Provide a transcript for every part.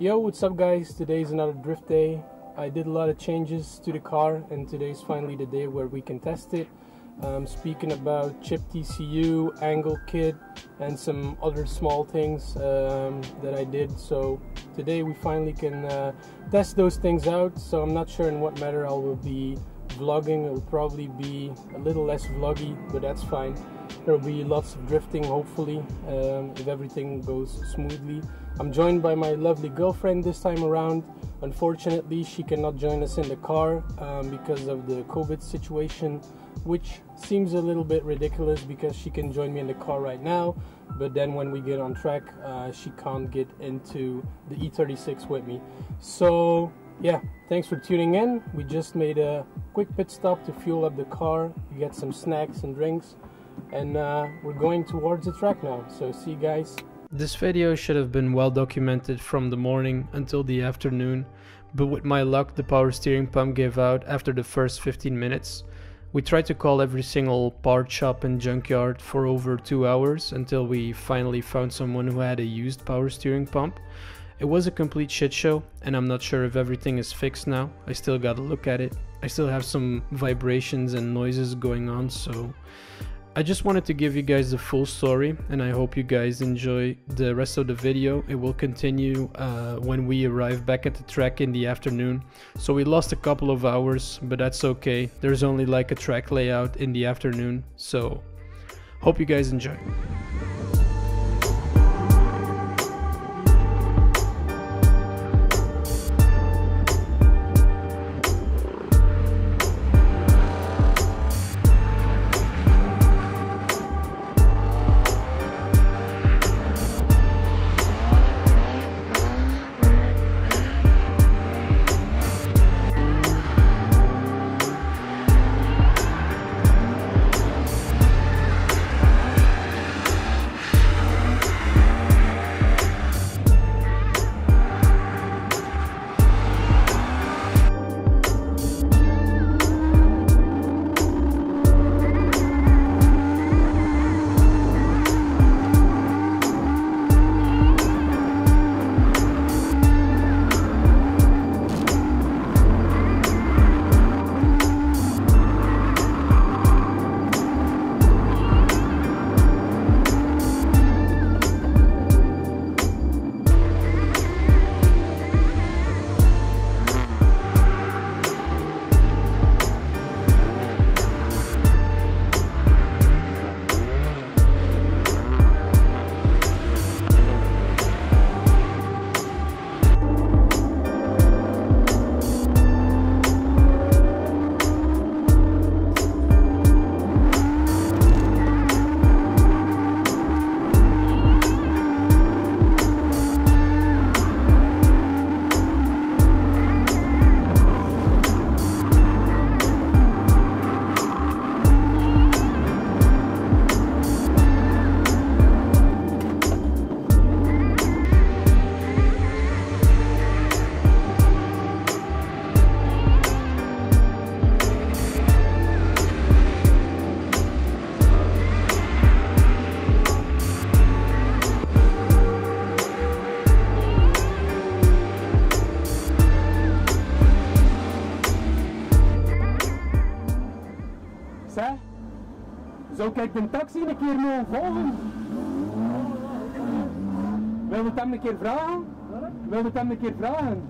Yo, what's up guys? Today is another drift day. I did a lot of changes to the car and today's finally the day where we can test it. Um, speaking about chipped ECU, angle kit and some other small things um, that I did. So today we finally can uh, test those things out. So I'm not sure in what matter I will be vlogging. It will probably be a little less vloggy, but that's fine. There will be lots of drifting hopefully um, if everything goes smoothly. I'm joined by my lovely girlfriend this time around. Unfortunately, she cannot join us in the car um, because of the COVID situation, which seems a little bit ridiculous because she can join me in the car right now, but then when we get on track, uh, she can't get into the E36 with me. So, yeah, thanks for tuning in. We just made a quick pit stop to fuel up the car, get some snacks and drinks, and uh, we're going towards the track now. So, see you guys. This video should have been well documented from the morning until the afternoon, but with my luck the power steering pump gave out after the first 15 minutes. We tried to call every single part shop and junkyard for over 2 hours until we finally found someone who had a used power steering pump. It was a complete shit show and I'm not sure if everything is fixed now. I still gotta look at it. I still have some vibrations and noises going on so I just wanted to give you guys the full story and I hope you guys enjoy the rest of the video. It will continue uh, when we arrive back at the track in the afternoon. So we lost a couple of hours, but that's okay. There's only like a track layout in the afternoon. So hope you guys enjoy. Zeg, zou ik de taxi een keer mogen volgen? Wil het hem een keer vragen? Wil het hem een keer vragen?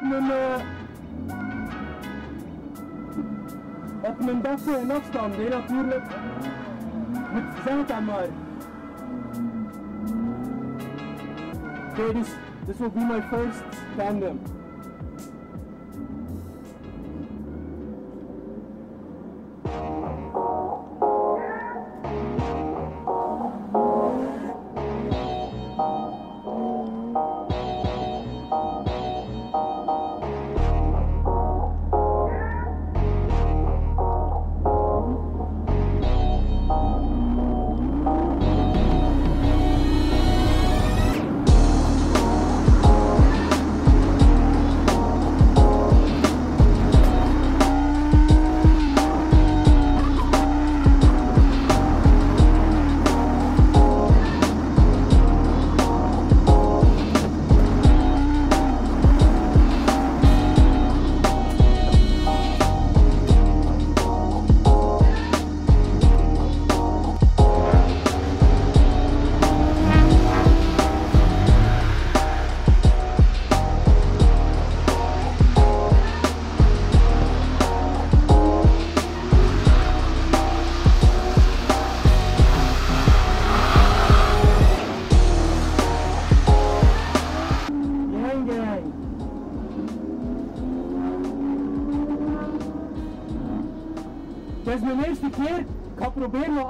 Op, mijn, uh, op mijn beste en afstand, hè, natuurlijk. Moet, zeg dan maar. Okay, this, this will be my first tandem.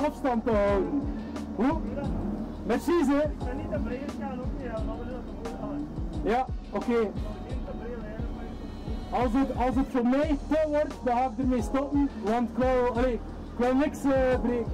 Afstand te houden. Hoe? Merci hè. Ik niet te breed gaan ook niet. Ja, oké. Als het, als het voor mij te wordt, dan ga ik ermee stoppen. Want ik wil, allee, wil niks eh, breken.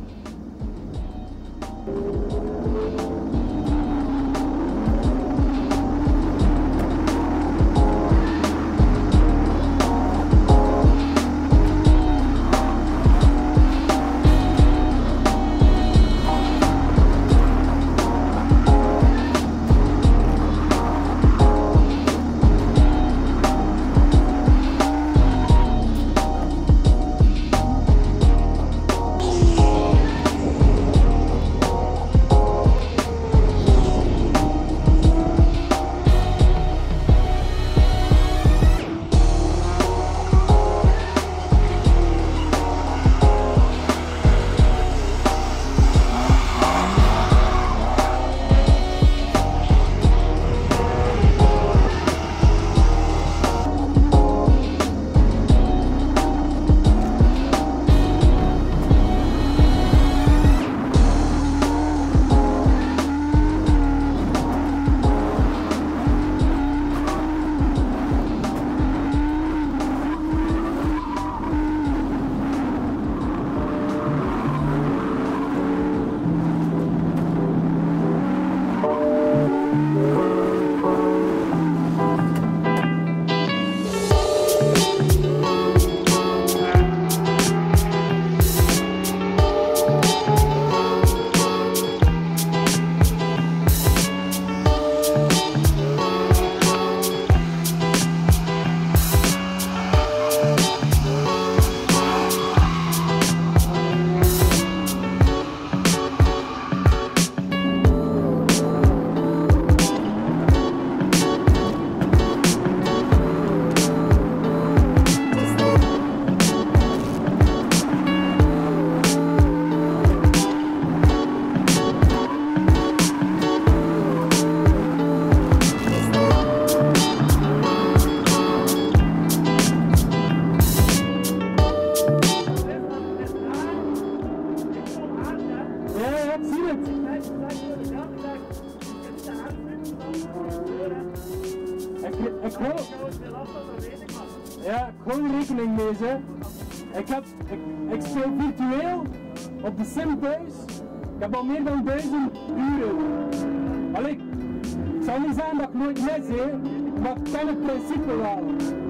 Op de sim. Ik heb al meer dan duizend uren. Allee, ik zal niet zeggen dat ik nooit mis, hè, maar ik ken het principe wel.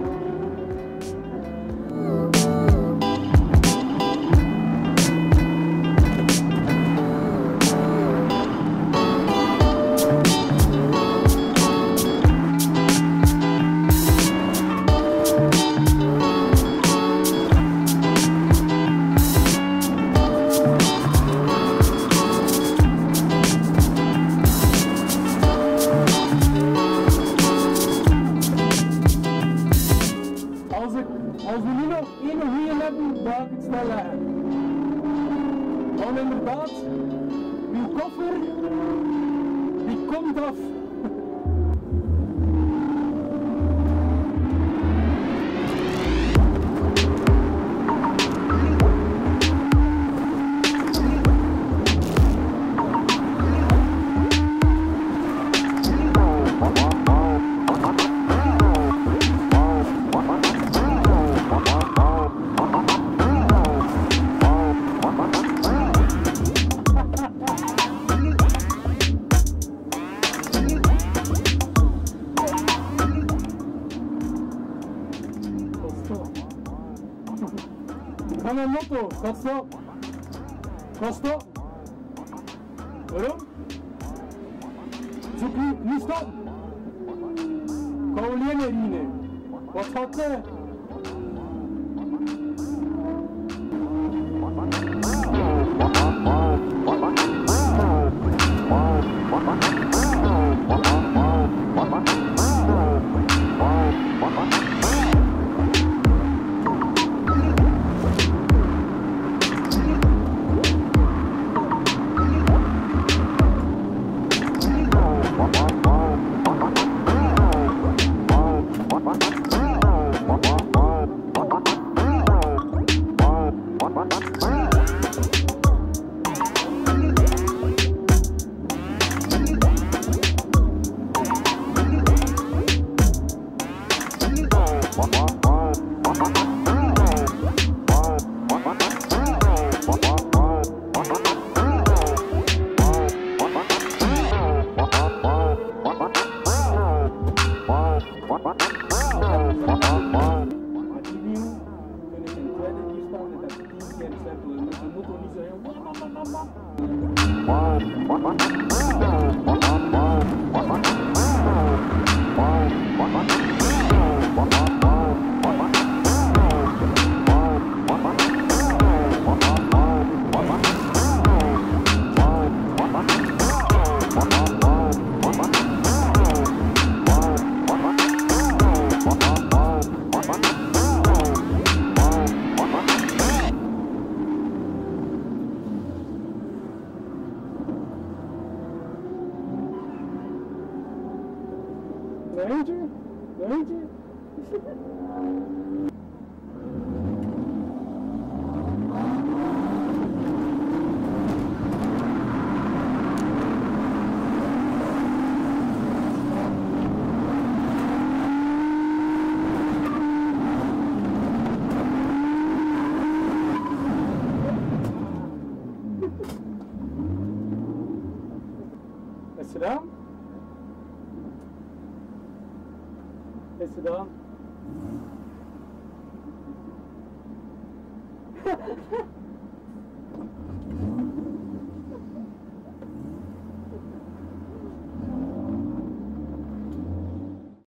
Kanaloko Costa Costa Ölüm Zukri Nistan Kavliye Nerine Vatatlı Bye. Danger? Danger? Nefesi devam.